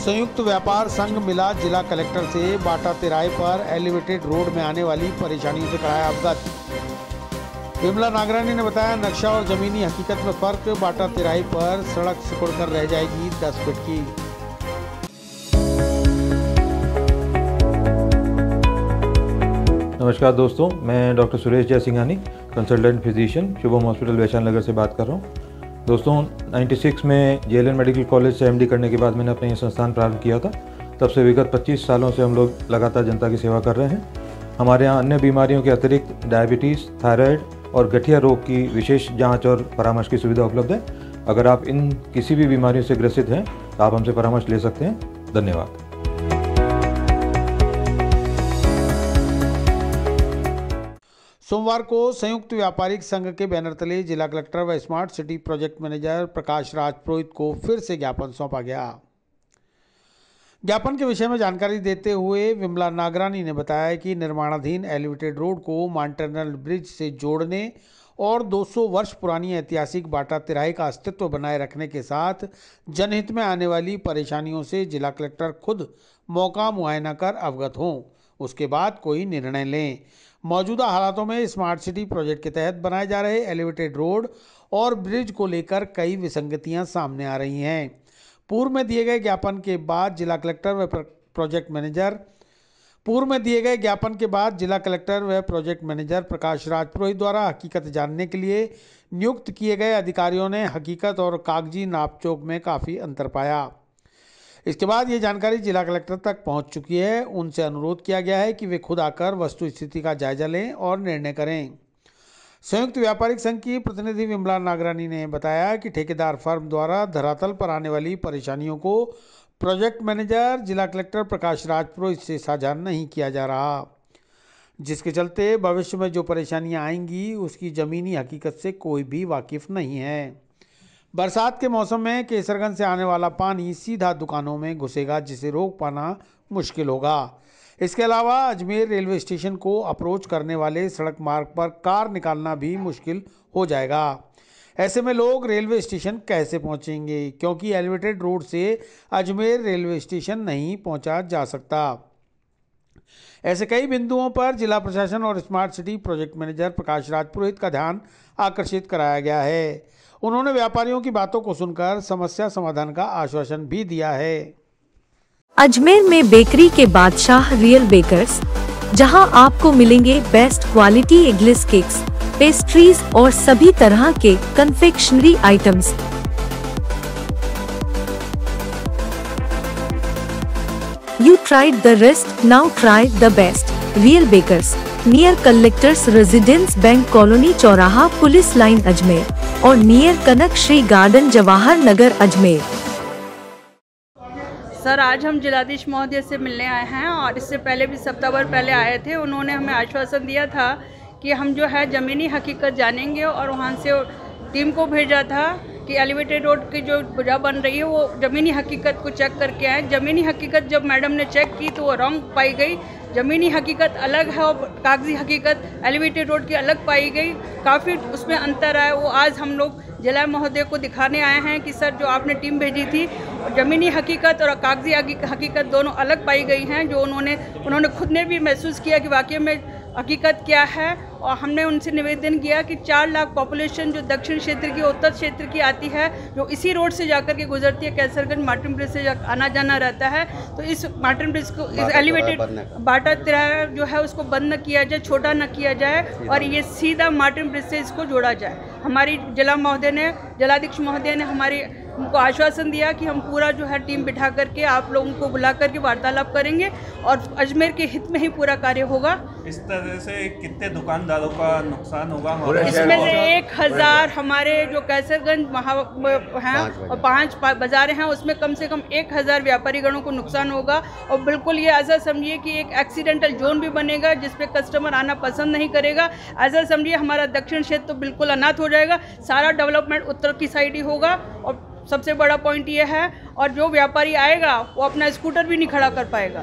संयुक्त व्यापार संघ मिला जिला कलेक्टर से बाटा तिराहे पर एलिवेटेड रोड में आने वाली परेशानियों से कराया अवगत। विमला नागरानी ने बताया, नक्शा और जमीनी हकीकत में फ़र्क बाटा तिराई पर सड़क सिकुड़कर रह जाएगी 10 फीट की। नमस्कार दोस्तों, मैं doctor Suresh Jay Singhani consultant physician, Shubham hospital Vaishal Nagar से बात कर रहा हूँ। दोस्तों 96 में जे मेडिकल कॉलेज से एमडी करने के बाद मैंने अपने ये संस्थान प्रारंभ किया था। तब से विगत 25 सालों से हम लोग लगातार जनता की सेवा कर रहे हैं। हमारे यहाँ अन्य बीमारियों के अतिरिक्त डायबिटीज़ थायराइड और गठिया रोग की विशेष जाँच और परामर्श की सुविधा उपलब्ध है। अगर आप इन किसी भी बीमारियों से ग्रसित हैं तो आप हमसे परामर्श ले सकते हैं। धन्यवाद। सोमवार को संयुक्त व्यापारिक संघ के बैनर तले जिला कलेक्टर व smart city project manager Prakash Raj Purohit को फिर से ज्ञापन सौंपा गया। ज्ञापन के विषय में जानकारी देते हुए विमला नागरानी ने बताया कि निर्माणाधीन एलिवेटेड रोड को मांटरनल ब्रिज से जोड़ने और 200 वर्ष पुरानी ऐतिहासिक बाटा तिराहे का अस्तित्व बनाए रखने के साथ जनहित में आने वाली परेशानियों से जिला कलेक्टर खुद मौका मुआयना कर अवगत हों। उसके बाद कोई निर्णय लें। मौजूदा हालातों में स्मार्ट सिटी प्रोजेक्ट के तहत बनाए जा रहे एलिवेटेड रोड और ब्रिज को लेकर कई विसंगतियाँ सामने आ रही हैं। पूर्व में दिए गए ज्ञापन के बाद जिला कलेक्टर व प्रोजेक्ट मैनेजर, पूर्व में दिए गए ज्ञापन के बाद जिला कलेक्टर व प्रोजेक्ट मैनेजर प्रकाश राज पुरोहित द्वारा हकीकत जानने के लिए नियुक्त किए गए अधिकारियों ने हकीकत और कागज़ी नापचोक में काफ़ी अंतर पाया। इसके बाद ये जानकारी जिला कलेक्टर तक पहुँच चुकी है। उनसे अनुरोध किया गया है कि वे खुद आकर वस्तु स्थिति का जायजा लें और निर्णय करें। संयुक्त व्यापारिक संघ की प्रतिनिधि विमला नागरानी ने बताया कि ठेकेदार फर्म द्वारा धरातल पर आने वाली परेशानियों को प्रोजेक्ट मैनेजर जिला कलेक्टर प्रकाश राजपुरोहित से साझा नहीं किया जा रहा, जिसके चलते भविष्य में जो परेशानियाँ आएँगी, उसकी ज़मीनी हकीकत से कोई भी वाकिफ नहीं है। बरसात के मौसम में केसरगंज से आने वाला पानी सीधा दुकानों में घुसेगा, जिसे रोक पाना मुश्किल होगा। इसके अलावा अजमेर रेलवे स्टेशन को अप्रोच करने वाले सड़क मार्ग पर कार निकालना भी मुश्किल हो जाएगा। ऐसे में लोग रेलवे स्टेशन कैसे पहुँचेंगे? क्योंकि एलिवेटेड रोड से अजमेर रेलवे स्टेशन नहीं पहुँचा जा सकता। ऐसे कई बिंदुओं पर जिला प्रशासन और smart city project manager Prakash Raj Purohit का ध्यान आकर्षित कराया गया है। उन्होंने व्यापारियों की बातों को सुनकर समस्या समाधान का आश्वासन भी दिया है। अजमेर में बेकरी के बादशाह रियल बेकर्स, जहाँ आपको मिलेंगे best quality eggless cakes, pastries और सभी तरह के confectionery items You tried the rest, now try the best. Real Bakers, near Collectors Residence Bank Colony चौराहा पुलिस लाइन अजमेर और near Kanak Shri garden Jawahar Nagar Ajmer sir आज हम जिलाधीश महोदय से मिलने आए हैं और इससे पहले भी सप्ताह भर पहले आए थे उन्होंने हमें आश्वासन दिया था कि हम जो है ज़मीनी हकीकत जानेंगे और वहाँ से टीम को भेजा था। कि एलिवेटेड रोड की जो वजह बन रही है, वो ज़मीनी हकीकत को चेक करके आए। ज़मीनी हकीकत जब मैडम ने चेक की तो वो रॉन्ग पाई गई। ज़मीनी हकीकत अलग है और कागज़ी हकीकत एलिवेटेड रोड की अलग पाई गई। काफ़ी उसमें अंतर आया। वो आज हम लोग जिला महोदय को दिखाने आए हैं कि सर जो आपने टीम भेजी थी, ज़मीनी हकीकत और कागज़ी हकीकत दोनों अलग पाई गई हैं, जो उन्होंने उन्होंने खुद ने भी महसूस किया कि वाकई में हकीकत क्या है। और हमने उनसे निवेदन किया कि चार लाख पॉपुलेशन जो दक्षिण क्षेत्र की उत्तर क्षेत्र की आती है जो इसी रोड से जाकर के गुजरती है कैसरगंज मार्टिन ब्रिज से आना जाना रहता है तो इस मार्टिन ब्रिज को इस एलिवेटेड बाटा तिराहा जो है उसको बंद न किया जाए छोटा न किया जाए और ये सीधा मार्टिन ब्रिज से इसको जोड़ा जाए। हमारी जिला महोदय ने जिलाधीश महोदय ने हमारी उनको आश्वासन दिया कि हम पूरा जो है टीम बिठा करके आप लोगों को बुला करके वार्तालाप करेंगे और अजमेर के हित में ही पूरा कार्य होगा। इस तरह से कितने दुकानदारों का नुकसान होगा? इसमें से एक हज़ार हमारे जो कैसरगंज वहाँ हैं और पाँच बाजारें हैं उसमें कम से कम एक हज़ार व्यापारी गणों को नुकसान होगा। और बिल्कुल ये ऐसा समझिए कि एक एक्सीडेंटल जोन भी बनेगा जिसपे कस्टमर आना पसंद नहीं करेगा। ऐसा समझिए हमारा दक्षिण क्षेत्र तो बिल्कुल अनाथ हो जाएगा। सारा डेवलपमेंट उत्तर की साइड ही होगा। और सबसे बड़ा पॉइंट ये है और जो व्यापारी आएगा वो अपना स्कूटर भी नहीं खड़ा कर पाएगा।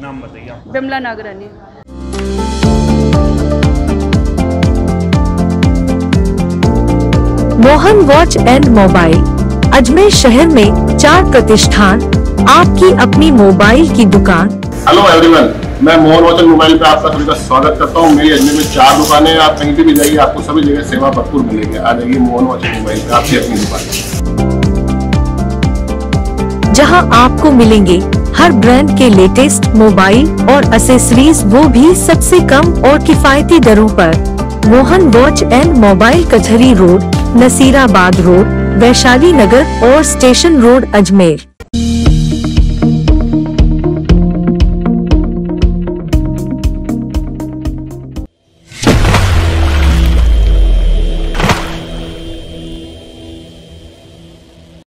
नाम बताइए Bimla Nagrani. Mohan watch and mobile Ajmer शहर में चार प्रतिष्ठान आपकी अपनी मोबाइल की दुकान। हेलो एवरीवन मैं मोहन वचन मोबाइल पे आपका सभी का स्वागत करता हूँ। मेरी अजमेर में चार दुकानें हैं। आप कहीं भी जाइए आपको सभी जगह सेवा भरपूर मिलेगी। आ जाइए मोहन वचन मोबाइल पे आपकी अपनी दुकान। जहाँ आपको मिलेंगे हर ब्रांड के लेटेस्ट मोबाइल और एसेसरीज वो भी सबसे कम और किफायती दरों पर। Mohan watch and mobile Kachahri road, Nasirabad road, Vaishali Nagar और स्टेशन रोड अजमेर।